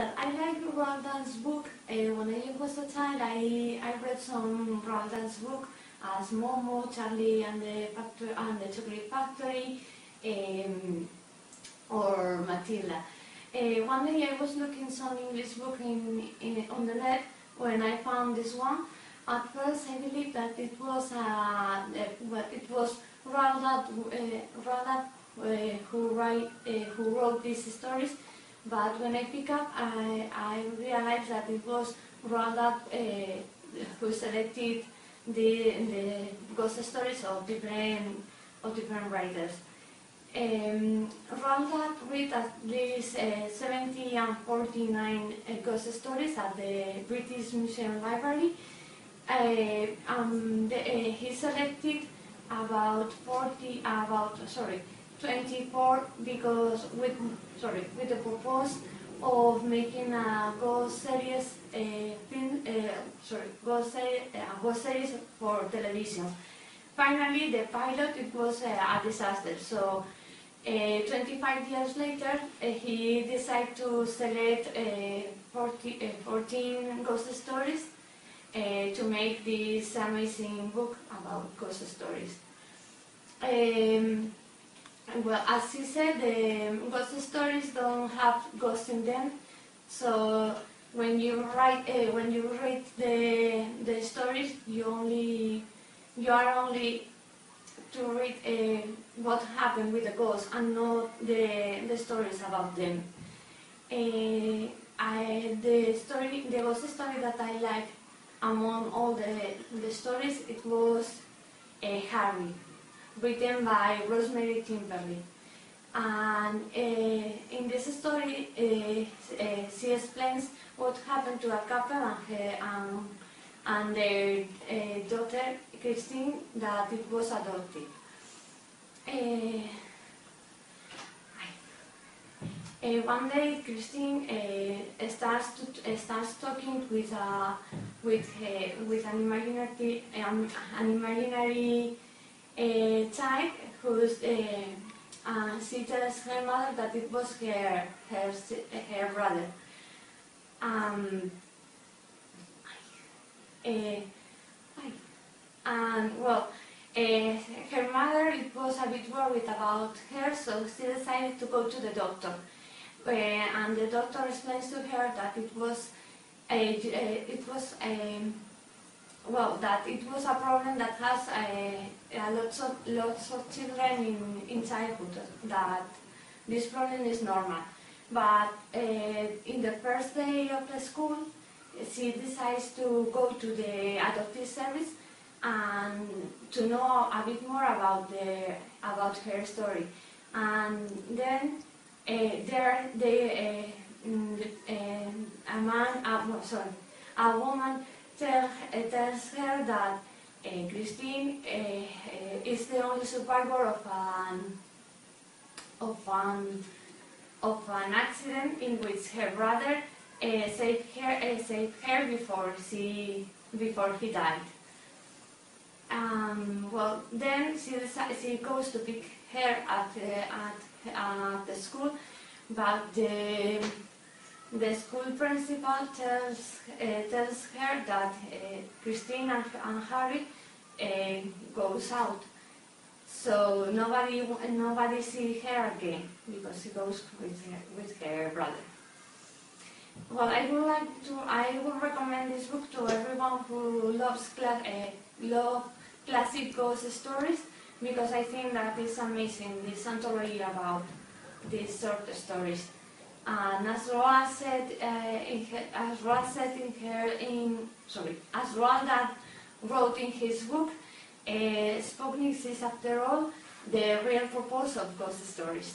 I like Dahl's book. Uh, when I was a child, I, I read some Dahl's book as Momo, Charlie and the Factory and the Chocolate Factory, um, or Matilda. Uh, one day I was looking some English book in, in, on the net when I found this one. At first, I believed that it was uh, uh, it was Dahl, uh, uh, who write who wrote these stories but when I pick up, I, I realized that it was Dahl uh, who selected the, the ghost stories of different, of different writers. Um, Dahl read at least uh, 70 and 49 uh, ghost stories at the British Museum Library. Uh, um, the, he selected about 40, about, sorry, 24 because with sorry with the purpose of making a ghost series uh, film, uh, sorry ghost, series, uh, ghost series for television. Finally, the pilot it was a disaster. So. Uh, 25 years later, he decided to select 40, 14 ghost stories to make this amazing book about ghost stories. Um, well, as you said, the ghost stories don't have ghosts in them. So when you write, uh, when you read the the stories, you only you are only to read uh, what happened with the ghosts and not the the stories about them. Uh, I the story, the ghost story that I like among all the the stories, it was Harry written by Rosemary Timperley. And uh, in this story, uh, she explains what happened to a couple and, her, um, and their daughter, Christine, that it was adopted. Uh, one day, Christine uh, starts to, uh, starts talking with a with with an imaginary um, an imaginary child who's uh, uh, she tells her mother that it was her her her brother. Um, uh, and well, uh, her mother it was a bit worried about her, so she decided to go to the doctor. Uh, and the doctor explains to her that it was a, it was a well, that it was a problem that has a, a lots of lots of children in, in childhood. That this problem is normal, but uh, in the first day of the school, she decides to go to the adoptive service and to know a bit more about the about her story, and then uh, there they uh, mm, uh, a man, uh, sorry, a woman tell, tells her that uh, Christine uh, is the only survivor of an of an of an accident in which her brother uh, saved her uh, saved her before she before he died. Um, well, then she she goes to pick her at uh, at at the school, but the the school principal tells, uh, tells her that uh, Christine and, and Harry uh, goes out. So nobody nobody see her again because she goes with her, with her brother. Well, I would like to I would recommend this book to everyone who loves cla uh, love classic ghost stories because I think that is amazing this anthology about these sort of stories. And as Roald said, uh, in her, as Roald said in her, in sorry, as Roald wrote in his book, uh, is after all the real purpose of ghost stories.